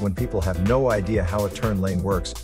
when people have no idea how a turn lane works,